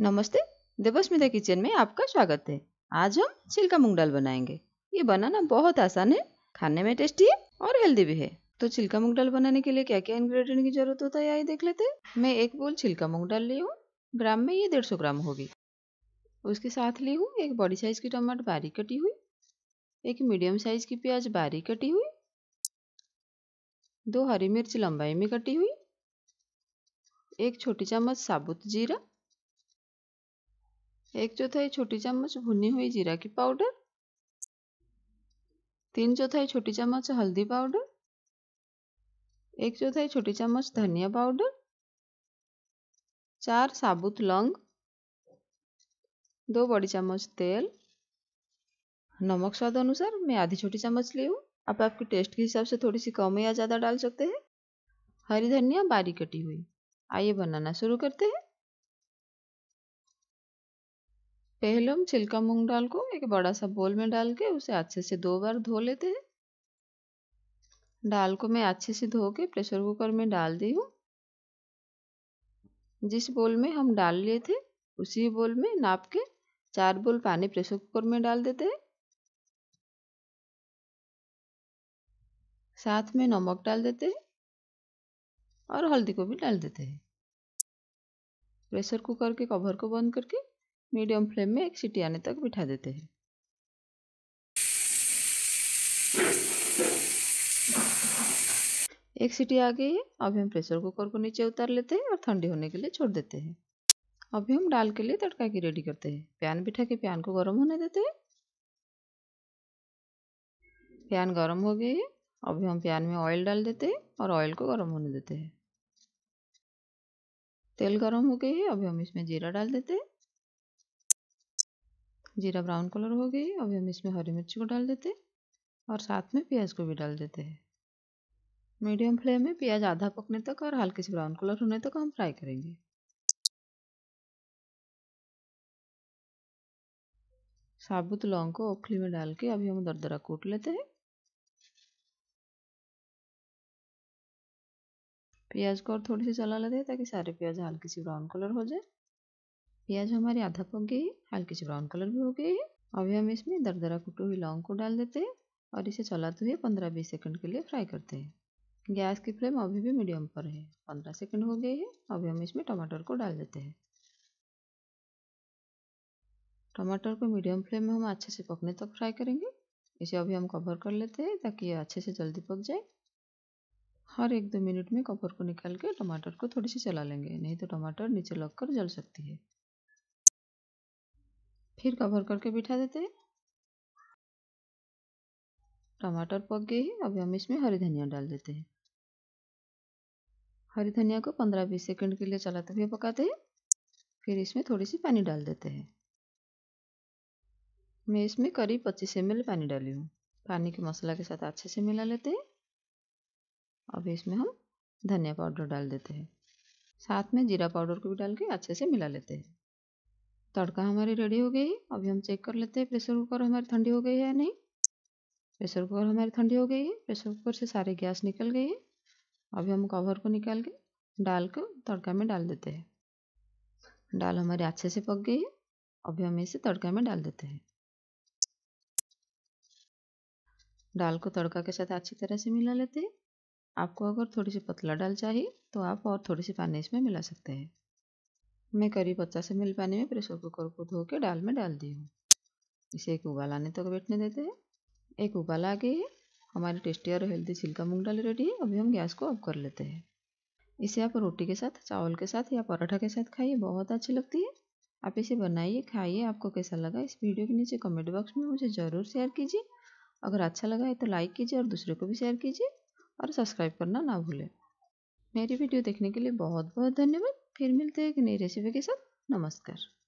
नमस्ते देवस्मिता किचन में आपका स्वागत है। आज हम छिलका मूंग दाल बनाएँगे। ये बनाना बहुत आसान है, खाने में टेस्टी है और हेल्दी भी है। तो छिलका मूंग दाल बनाने के लिए क्या क्या इंग्रेडिएंट की ज़रूरत होता है आइए देख लेते हैं। मैं एक बोल छिलका मूंग दाल ली हूँ, ग्राम में ये डेढ़ सौ ग्राम होगी। उसके साथ ली हूँ एक बड़ी साइज़ की टमाटर बारीक कटी हुई, एक मीडियम साइज़ की प्याज बारीक कटी हुई, दो हरी मिर्च लंबाई में कटी हुई, एक छोटी चम्मच साबुत जीरा एक चौथाई छोटी चम्मच भुनी हुई जीरा की पाउडर, तीन चौथाई छोटी चम्मच हल्दी पाउडर, एक चौथाई छोटी चम्मच धनिया पाउडर, चार साबुत लौंग, दो बड़ी चम्मच तेल, नमक स्वाद अनुसार मैं आधी छोटी चम्मच ली हूँ। आप आपके टेस्ट के हिसाब से थोड़ी सी कम या ज़्यादा डाल सकते हैं। हरी धनिया बारीक कटी हुई। आइए बनाना शुरू करते हैं। पहले हम छिलका मूंग दाल को एक बड़ा सा बोल में डाल के उसे अच्छे से दो बार धो लेते हैं। दाल को मैं अच्छे से धो के प्रेशर कुकर में डाल दी हूँ। जिस बोल में हम डाल लिए थे, उसी बोल में नाप के चार बोल पानी प्रेशर कुकर में डाल देते हैं। साथ में नमक डाल देते हैं और हल्दी को भी डाल देते हैं। प्रेशर कुकर के कवर को बंद करके मीडियम फ्लेम में एक सीटी आने तक बिठा देते हैं। एक सीटी आ गई है अभी हम प्रेशर कुकर को नीचे उतार लेते हैं और ठंडी होने के लिए छोड़ देते हैं। अभी हम दाल के लिए तड़का की रेडी करते हैं। पैन बिठा के पैन को गर्म होने देते हैं। पैन गर्म हो गई है अभी हम पैन में ऑयल डाल देते हैं और ऑयल को गर्म होने देते हैं। तेल गर्म हो गई है अभी हम इसमें जीरा डाल देते हैं। जीरा ब्राउन कलर हो गई अभी हम इसमें हरी मिर्च को डाल देते और साथ में प्याज को भी डाल देते हैं। मीडियम फ्लेम में प्याज आधा पकने तक और हल्के से ब्राउन कलर होने तक हम फ्राई करेंगे। साबुत लौंग को ओखली में डाल के अभी हम दरदरा कूट लेते हैं। प्याज को और थोड़ी सी चला लेते हैं ताकि सारे प्याज हल्की सी ब्राउन कलर हो जाए। प्याज हमारी आधा पक गई है, हल्की सी ब्राउन कलर भी हो गई है अभी हम इसमें दरदरा कुटी हुई लौंग को डाल देते हैं और इसे चलाते हुए पंद्रह बीस सेकंड के लिए फ्राई करते हैं। गैस की फ्लेम अभी भी मीडियम पर है, पंद्रह सेकंड हो गई है, अभी हम इसमें टमाटर को डाल देते हैं। टमाटर को मीडियम फ्लेम में हम अच्छे से पकने तक फ्राई करेंगे। इसे अभी हम कवर कर लेते हैं ताकि ये अच्छे से जल्दी पक जाए। हर एक दो मिनट में कवर को निकाल के टमाटर को थोड़ी सी चला लेंगे, नहीं तो टमाटर नीचे लगकर जल सकती है। फिर कवर करके बिठा देते हैं। टमाटर पक गए हैं अभी हम इसमें हरी धनिया डाल देते हैं। हरी धनिया को 15-20 सेकंड के लिए चलाते हुए पकाते हैं। फिर इसमें थोड़ी सी पानी डाल देते हैं। मैं इसमें करीब 25 एम पानी डाली हूँ। पानी के मसाला के साथ अच्छे से मिला लेते हैं। अब इसमें हम धनिया पाउडर डाल देते हैं। साथ में जीरा पाउडर को भी डाल के अच्छे से मिला लेते हैं। तड़का हमारी रेडी हो गई है। अभी हम चेक कर लेते हैं प्रेशर कुकर हमारी ठंडी हो गई है या नहीं? प्रेशर कुकर हमारी ठंडी हो गई है। प्रेशर कुकर से सारी गैस निकल गई है। अभी हम कवर को निकाल के डाल को तड़का में डाल देते हैं। दाल हमारी अच्छे से पक गई है। अभी हम इसे तड़का में डाल देते हैं। दाल को तड़का के साथ अच्छी तरह से मिला लेते हैं। आपको अगर थोड़ी सी पतला दाल चाहिए तो आप और थोड़ी सी पानी इसमें मिला सकते हैं। मैं करीब पचास एम पानी में प्रेशर कुकर को धो के दाल में डाल दी हूँ। इसे एक उबाल आने तक तो बैठने देते हैं। एक उबाल आ गई है। हमारी टेस्टी और हेल्दी छिलका मूंग दाल रेडी है। अभी हम गैस को ऑफ़ कर लेते हैं। इसे आप रोटी के साथ, चावल के साथ या पराठा के साथ खाइए। बहुत अच्छी लगती है। आप इसे बनाइए, खाइए। आपको कैसा लगा इस वीडियो के नीचे कमेंट बॉक्स में मुझे ज़रूर शेयर कीजिए। अगर अच्छा लगा है तो लाइक कीजिए और दूसरे को भी शेयर कीजिए। और सब्सक्राइब करना ना भूलें। मेरी वीडियो देखने के लिए बहुत बहुत धन्यवाद। फिर मिलते हैं एक नई रेसिपी के साथ। नमस्कार।